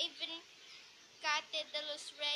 even Cate de los Reyes